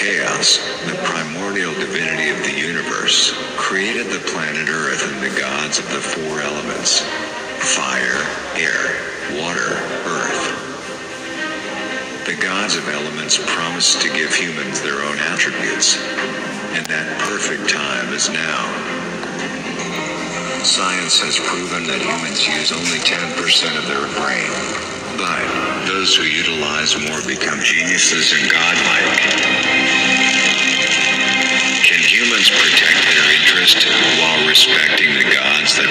Chaos, the primordial divinity of the universe, created the planet Earth and the gods of the four elements fire, air, water, earth. The gods of elements promised to give humans their own attributes, and that perfect time is now. Science has proven that humans use only 10% of their brain. But those who utilize more become geniuses and godlike humans protected our interest while respecting the gods that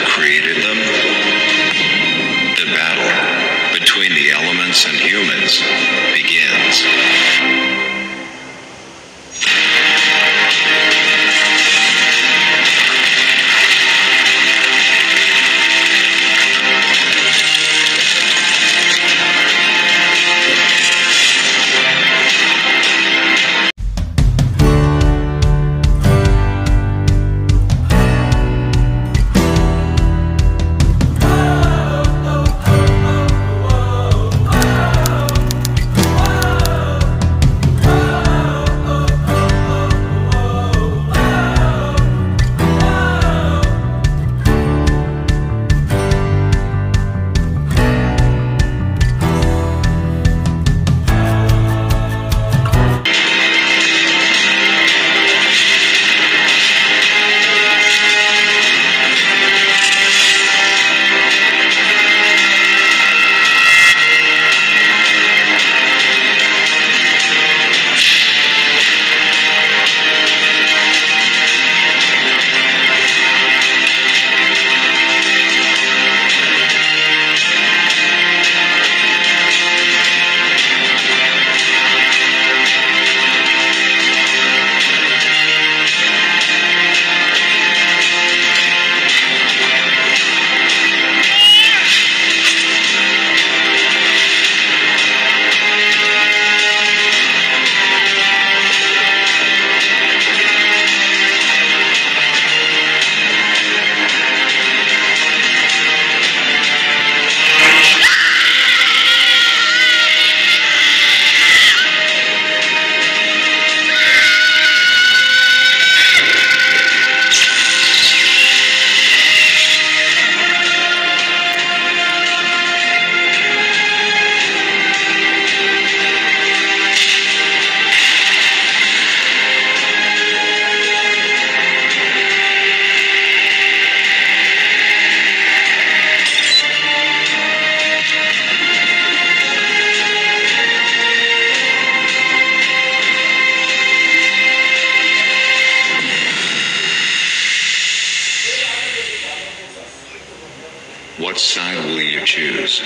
What side will you choose?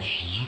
每一